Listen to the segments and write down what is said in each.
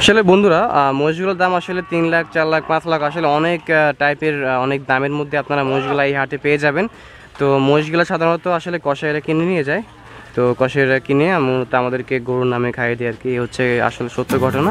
আসলে বন্ধুরা মহিষগুলোর দাম আসলে তিন লাখ, চার লাখ, পাঁচ লাখ আসলে অনেক টাইপের অনেক দামের মধ্যে আপনারা মহিষগুলো এই হাটে পেয়ে যাবেন। তো মহিষগুলো সাধারণত আসলে কষাইরা কিনে নিয়ে যায়। তো কষাইরা কিনে মূলত আমাদেরকে গরুর নামে খাইয়ে দিয়ে আর কি। হচ্ছে আসলে সত্য ঘটনা।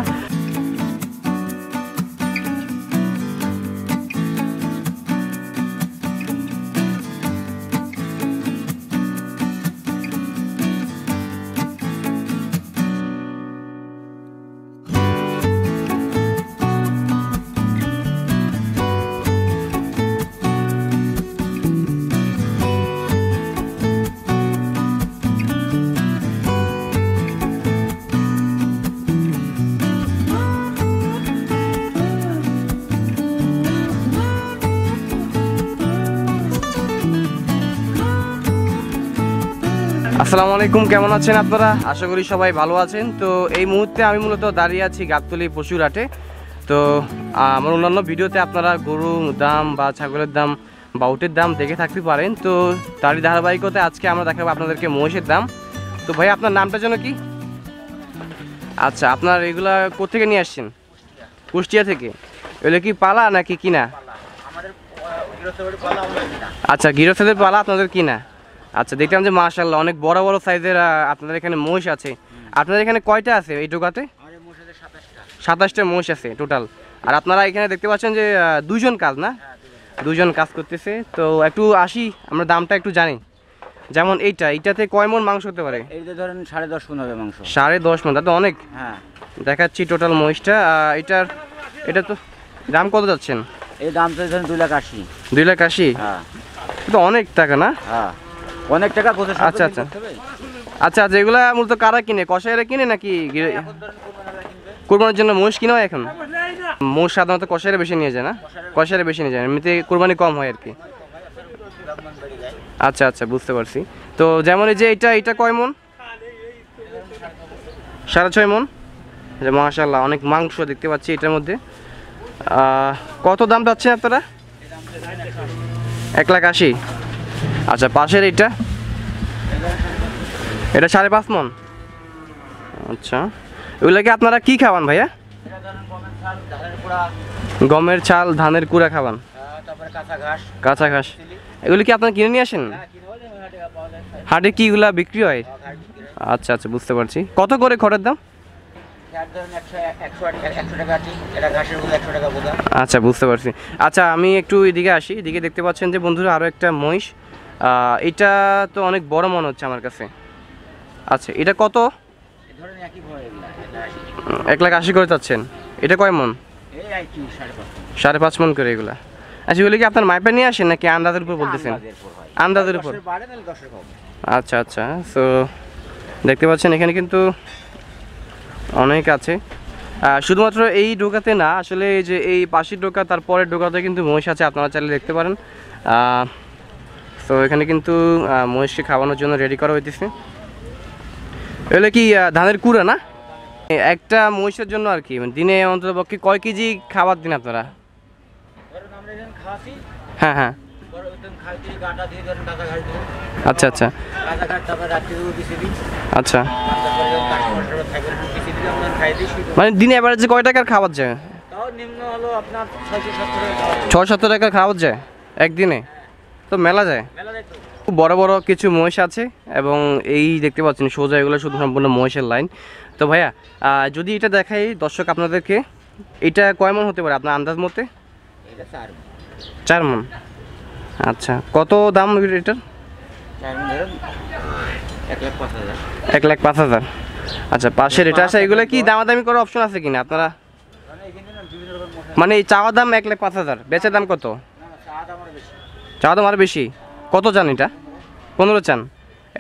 আসসালামু আলাইকুম কেমন আছেন আপনারা? আশা করি সবাই ভালো আছেন। তো এই মুহূর্তে আমি মূলত দাঁড়িয়ে আছি গাবতলি পশুর হাটে। তো আমার অন্যান্য ভিডিওতে আপনারা গরু দাম বা ছাগলের দাম বা উটের দাম দেখে থাকতে পারেন। তো তারই ধারাবাহিকতায় আজকে আমরা দেখাবো আপনাদেরকে মহিষের দাম। তো ভাই আপনার নামটা যেন কি? আচ্ছা আপনার এগুলা কোথেকে নিয়ে আসছেন? কুষ্টিয়া থেকে। এগুলো কি পালা নাকি কিনা। আচ্ছা গৃহস্থদের পালা আপনাদের কিনা? আচ্ছা দেখলাম যে মাশাল্লাহ অনেক বড় বড় সাইজের আপনাদের এখানে মোষ আছে। আপনাদের এখানে কয়টা আছে এই টোকাতে সাতাশটা। মোষ আছে টোটাল আর আপনারা এখানে দেখতে পাচ্ছেন যে দুজন কাজ না? দুজন কাজ। করতেছে। তো একটু আসি আমরা দামটা একটু জানি। যেমন এইটা এইটাতে কয় মন মাংস হতে পারে? ধরেন সাড়ে দশ মন হবে মাংস। সাড়ে দশ মন তা তো অনেক। হ্যাঁ। দেখাচ্ছি টোটাল মহিষটা। এটার এটা তো দাম কত যাচ্ছেন? এই দাম তো ধরেন দুই লাখ আশি। দুই লাখ আশি? হ্যাঁ। তো অনেক টাকা না? হ্যাঁ। অনেক টাকা কোথায় আচ্ছা, আচ্ছা। আচ্ছা আচ্ছা এগুলা মূলত কারা কিনে? কষাইরা কিনে নাকি কোরবানির জন্য মোষ কিনা হয় এখন? মোষ সাধারণত কষাইরা বেশি নিয়ে যায় না? কষাইরা বেশি নিয়ে যায় এমনিতে কোরবানি কম হয় আর কি। আচ্ছা আচ্ছা বুঝতে পারছি। তো যেমন এই যে এটা এটা কয় মন? সাড়ে ছয় মন? যে মাশাল্লাহ অনেক মাংস দেখতে পাচ্ছি এটার মধ্যে। কত দাম পাচ্ছেন আপনারা? এক লাখ আশি। আচ্ছা পাশের এটা এটা সাড়ে পাঁচ মন? আচ্ছা। এগুলো কি আপনারা কি খাওয়ান ভাইয়া? গমের চাল, ধানের কুড়া খাওয়ান? কাঁচা ঘাস। এগুলো কি আপনারা কিনে নিয়ে আসেন? হাটে কি এগুলা বিক্রি হয়? আচ্ছা আচ্ছা বুঝতে পারছি। কত করে খড়ের দাম? আচ্ছা বুঝতে পারছি। আচ্ছা আমি একটু এদিকে আসি। এদিকে দেখতে পাচ্ছেন যে বন্ধুরা আরও একটা মহিষ। এটা তো অনেক বড় মনে হচ্ছে আমার কাছে। আচ্ছা এটা কত? এক লাখ আশি করে চাচ্ছেন। এটা কয় মন? সাড়ে পাঁচ মন করে এগুলা। আচ্ছা এগুলো কি আপনার মাইপে নিয়ে আসেন নাকি আন্দাজের উপর বলতেছেন? আন্দাজের উপর। আচ্ছা আচ্ছা সো দেখতে পাচ্ছেন এখানে কিন্তু অনেক আছে। শুধুমাত্র এই ডোকাতে না, আসলে এই যে এই পাশের ডোকা, তারপরের ডোকাতে কিন্তু মহিষ আছে, আপনারা চাইলে দেখতে পারেন। তো এখানে কিন্তু মহিষকে খাওয়ানোর জন্য রেডি করা হইতেছে। এগুলো কি ধানের কুড়া না? একটা মহিষের জন্য আর কি মানে দিনে অন্তত পক্ষে কয় কেজি খাবার দিন আপনারা? হ্যাঁ হ্যাঁ। আচ্ছা আচ্ছা। আচ্ছা। মানে দিনে অ্যাভারেজে কয় টাকার খাবার যায়। ছয় সাতশো টাকা খাওয়া যায় একদিনে? তো মেলা যায়। খুব বড় বড় কিছু মহিষ আছে এবং এই দেখতে পাচ্ছেন সোজা এগুলো শুধু সম্পূর্ণ মহিষের লাইন। তো ভাইয়া যদি এটা দেখাই দর্শক আপনাদেরকে এটা কয় মন হতে পারে আপনার আন্দাজ মতে? চার মন। আচ্ছা কত দাম এটার? এক লাখ পাঁচ হাজার। আচ্ছা পাশের এটা আছে এগুলো কি দামাদামি করার অপশন আছে কিনা আপনারা? মানে মানে এই চাওয়া দাম এক লাখ পাঁচ হাজার বেচার দাম কত? চাওয়া আরও বেশি। কত চান এটা? পনেরো চান।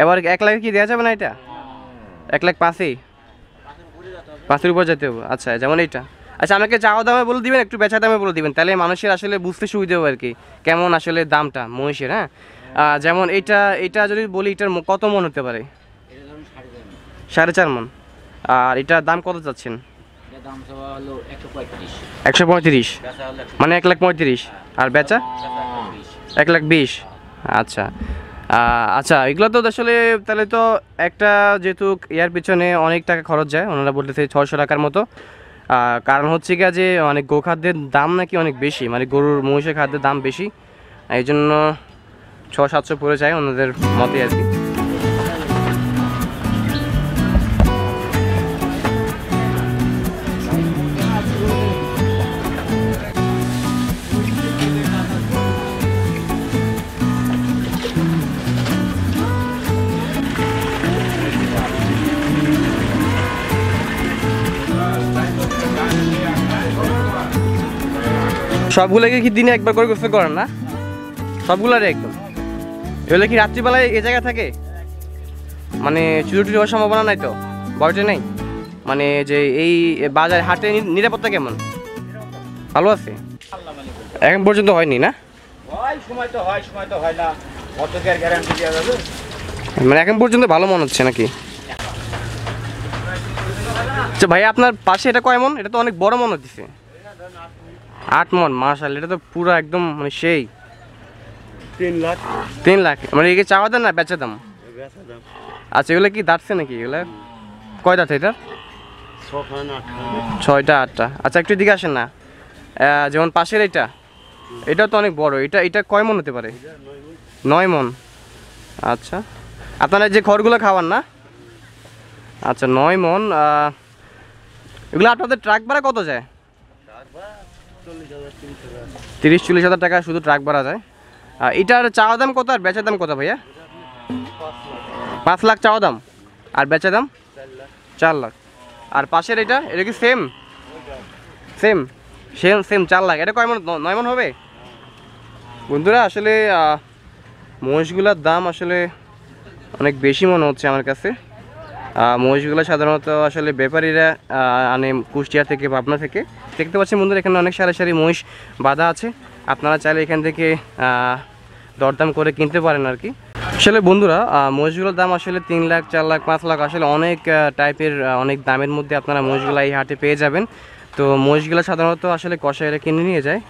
এবার এক লাখে কি দেওয়া যাবে না এটা? এক লাখ পাঁচই? পাঁচের উপরে যেতে হবে। আচ্ছা যেমন এইটা। আচ্ছা আমাকে চাওয়া দামে বলে দিবেন একটু বেচা দামে বলে দিবেন। তাহলে মানুষের আসলে বুঝতে সুবিধা হবে আর কি কেমন আসলে দামটা মহিষের হ্যাঁ? যেমন এইটা এটা যদি বলি এটার কত মন হতে পারে? সাড়ে চার মন। আর এটার দাম কত চাচ্ছেন? এটা একশো পঁয়ত্রিশ। মানে এক লাখ পঁয়ত্রিশ। আর বেচা? এক লাখ বিশ। আচ্ছা। আচ্ছা এগুলো তো আসলে তাহলে তো একটা যেহেতু ইয়ার পিছনে অনেক টাকা খরচ যায়, ওনারা বলতেছে ছশো টাকার মতো। কারণ হচ্ছে কি যে অনেক গোখাদ্যের দাম নাকি অনেক বেশি মানে গরুর মহিষের খাদ্যের দাম বেশি। এই জন্য ছ সাতশো পড়ে যায় ওনাদের মতে আর কি। সবগুলোকে কি দিনে একবার করে গোসল করেন না? সবগুলারে একদম। এগুলো কি রাত্রিবেলায় এ জায়গায় থাকে? মানে চুরি টুরি হওয়ার সম্ভাবনা নাই তো? বয়সে নেই? মানে যে এই বাজার হাটে নিরাপত্তা কেমন? ভালো আছে? এখন পর্যন্ত হয়নি না? মানে এখন পর্যন্ত ভালো মনে হচ্ছে নাকি? আচ্ছা ভাই আপনার পাশে এটা কয় মন? এটা তো অনেক বড় মনে হচ্ছে আট মন মার্শাল এটা তো পুরো একদম মানে সেই। তিন লাখ। তিন লাখ মানে একে চাওয়া দেন না বেচা দাম? আচ্ছা এগুলো কি দাঁড়ছে নাকি এগুলো? কয় দাঁত এটা ছয়টা আটটা। আচ্ছা একটু দিকে আসেন না। যেমন পাশের এটা এটা তো অনেক বড়। এটা এটা কয় মন হতে পারে? নয় মন। আচ্ছা আপনারা যে খড়গুলো খাওয়ান না? আচ্ছা নয় মন এগুলো আপনাদের ট্রাক ভাড়া কত যায়? তিরিশ চল্লিশ হাজার টাকা শুধু ট্রাক ভাড়া যায়। আর এটার চাওয়া দাম কত আর বেচার দাম কত ভাইয়া? পাঁচ লাখ চাওয়া দাম। আর বেচা দাম? চার লাখ। আর পাশের এটা এটা কি সেম সেম সেম সেম চার লাখ। এটা কয় মন নয় মন হবে? বন্ধুরা, আসলে মহিষগুলোর দাম আসলে অনেক বেশি মনে হচ্ছে আমার কাছে। মহিষগুলো সাধারণত আসলে ব্যাপারীরা আনে কুষ্টিয়া থেকে, পাবনা থেকে। দেখতে পাচ্ছেন বন্ধুরা, এখানে অনেক সারি সারি মহিষ বাঁধা আছে। আপনারা চাইলে এখান থেকে দরদাম করে কিনতে পারেন আর কি। আসলে বন্ধুরা মহিষগুলোর দাম আসলে তিন লাখ, চার লাখ, পাঁচ লাখ, আসলে অনেক টাইপের অনেক দামের মধ্যে আপনারা মহিষগুলো এই হাটে পেয়ে যাবেন। তো মহিষগুলো সাধারণত আসলে কষাইরা কিনে নিয়ে যায়।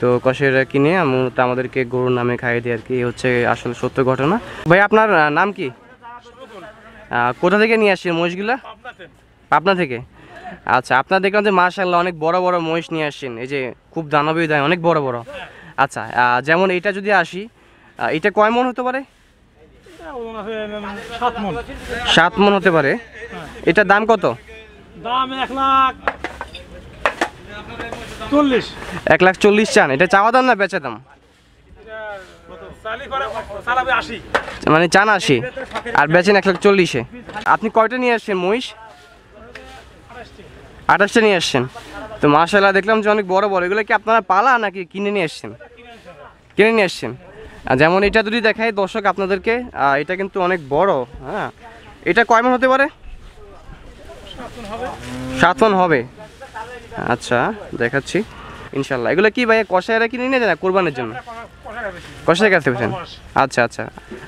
তো কষাইরা কিনে মূলত আমাদেরকে গরুর নামে খাইয়ে দেয় আর কি। হচ্ছে আসলে সত্য ঘটনা। ভাই, আপনার নাম কি? কোথা থেকে নিয়ে আসছেন মহিষগুলা? পাবনা থেকে। আচ্ছা আপনার দেখলাম যে মার্শাল্লাহ অনেক বড় বড় মহিষ নিয়ে আসছেন। এই যে খুব দানবীয় দেয় অনেক বড় বড়। আচ্ছা যেমন এটা যদি আসি এটা কয় মন হতে পারে? সাত মন। সাত হতে পারে। এটার দাম কত? দাম এক লাখ চল্লিশ। এক লাখ চল্লিশ চান। এটা চাওয়া দাম না বেচা দাম? মানে চান আশি, আর বেচেন এক লাখ চল্লিশে। আপনি কয়টা নিয়ে আসছেন মহিষ? আঠাশটা নিয়ে আসছেন। তো মার্শাল্লাহ দেখলাম যে অনেক বড় বড়। এগুলো কি আপনারা পালা নাকি কিনে নিয়ে আসছেন? কিনে নিয়ে আসছেন। যেমন এটা যদি দেখাই দর্শক আপনাদেরকে এটা কিন্তু অনেক বড় হ্যাঁ। এটা কয় মন হতে পারে? সাত মন হবে। আচ্ছা দেখাচ্ছি। ইনশাল্লাহ এগুলো কি ভাই কষাইরা কিনে নিয়ে যায় না কোরবানের জন্য? কষাই কাছে পেয়েছেন আচ্ছা আচ্ছা।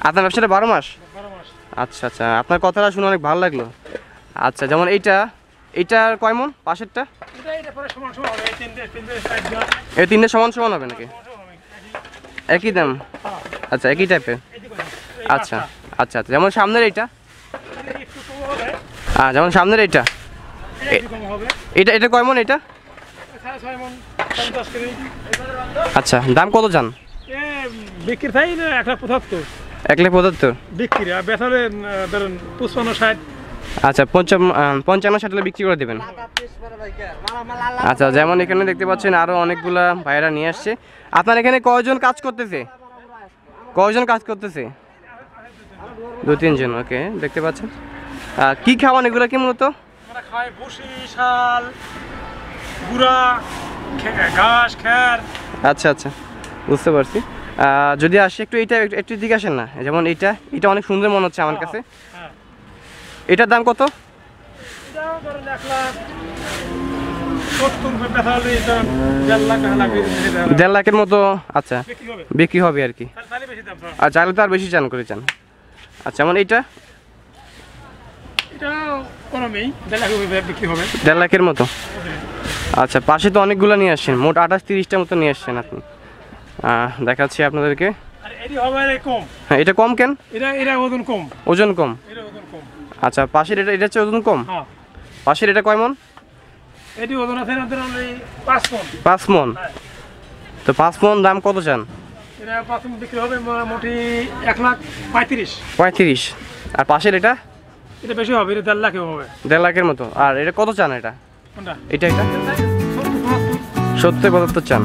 আপনার ব্যবসাটা বারো মাস? আচ্ছা আচ্ছা। আপনার কথাটা শুনে অনেক ভালো লাগল। আচ্ছা যেমন এইটা এইটার কয় মন? পাশেরটা? এই তিনটে সমান সমান হবে নাকি? একই দাম? আচ্ছা একই টাইপের আচ্ছা আচ্ছা আচ্ছা। যেমন সামনের এইটা? হ্যাঁ যেমন সামনের এইটা? এটা এটা কয় মন এটা আচ্ছা দাম কত এ বিক্রি না? এক লাখ পঁচাত্তর? এক লাখ পঁচাত্তর? বিক্রি আর বেচারে ধরেন পঁচপান্ন ষাট। আচ্ছা পঞ্চান্ন পঞ্চান্ন ষাট বিক্রি করে দেবেন? আচ্ছা যেমন এখানে দেখতে পাচ্ছেন আরও অনেকগুলা ভাইরা নিয়ে আসছে। আপনার এখানে কয়জন কাজ করতেছে? কয়জন কাজ করতেছে? দু তিনজন ওকে দেখতে পাচ্ছেন। কি খাওয়ান এগুলো কি মূলত? আচ্ছা আচ্ছা বুঝতে পারছি। যদি আসি একটু এইটা একটু- দিকে আসেন না। যেমন এইটা এটা অনেক সুন্দর মনে হচ্ছে আমার কাছে। হ্যাঁ। এটার দাম কত? দেড় লাখের মতো আচ্ছা। বিক্রি হবে। আর কি। আর চাইলে তো আর বেশি চান করে চান। আচ্ছা যেমন এইটা? এটা দেড় লাখের মতো। আচ্ছা পাশে তো অনেকগুলো নিয়ে আসছেন। মোট আঠাশ তিরিশটা মতো নিয়ে আসছেন আপনি। দেখাচ্ছি আপনাদেরকে। হ্যাঁ এটা কম কেন? ওজন কম। ওজন কম। আচ্ছা পাশের এটা এটা হচ্ছে ওজন কম? হ্যাঁ। পাশের এটা কয় মন? এটি ওজন আছে পাঁচ মন। হ্যাঁ। তো পাঁচ মন দাম কত চান? পঁয়ত্রিশ। আর পাশের এটা? এটা বেশি হবে এটা দেড় লাখে হবে। দেড় লাখের মতো। আর এটা কত চান এটা? এটা এটা? সত্তর, পঁচাত্তর চান।